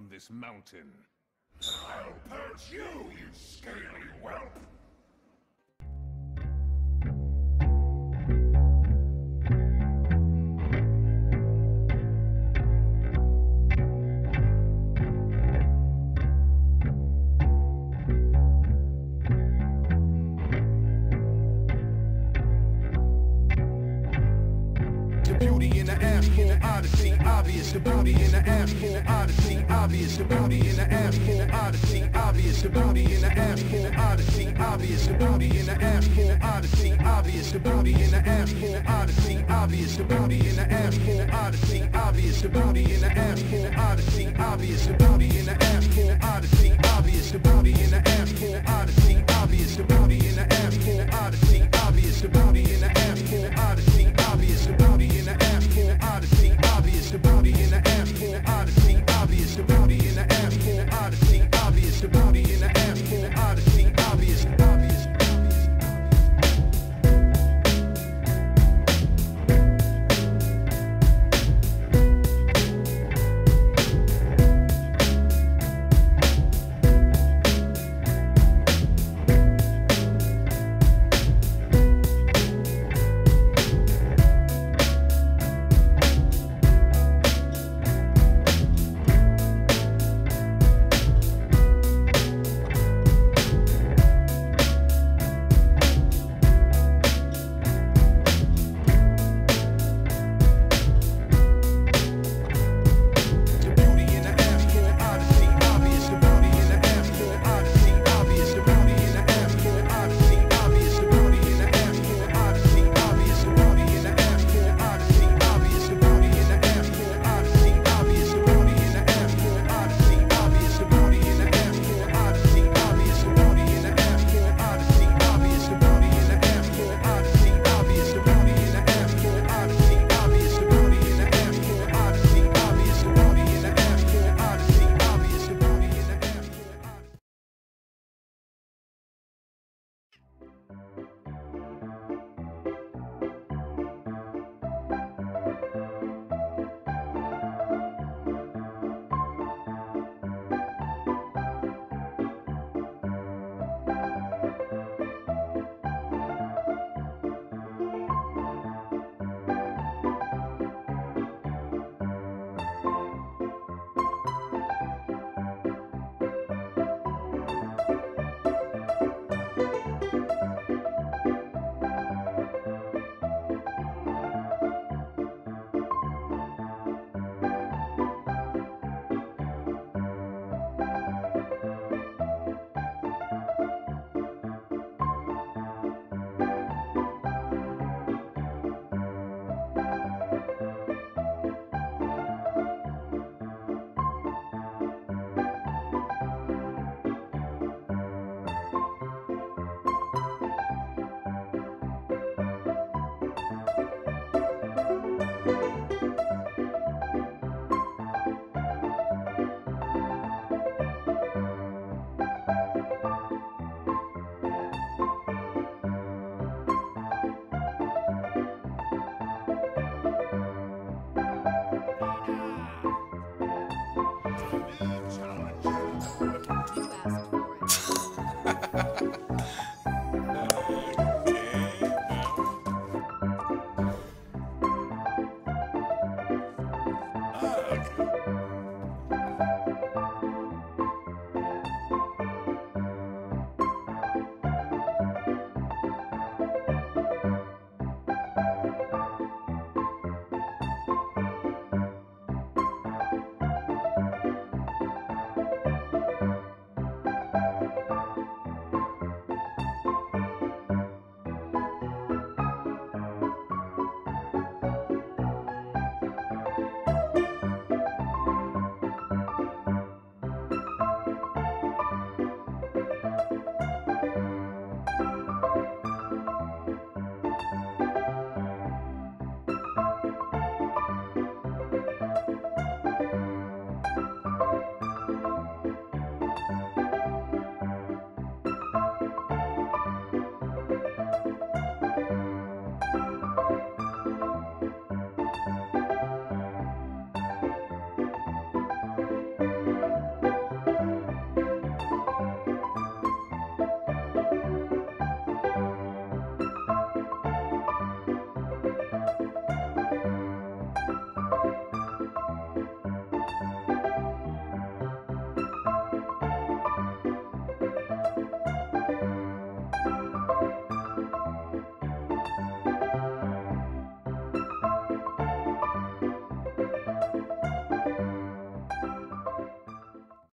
from this mountain. I'll purge you, you scaly whelp! beauty in the obvious. The beauty in the obvious. The beauty in the astral odyssey, obvious. The beauty in the astral odyssey, obvious. The beauty in the astral odyssey, obvious. The beauty in the astral odyssey, obvious. The beauty in the astral odyssey, obvious. The beauty in the astral odyssey, obvious. The beauty in the astral odyssey, obvious. The beauty in the astral odyssey, obvious. The beauty in the astral odyssey, obvious. The beauty in the astral odyssey, ha ha ha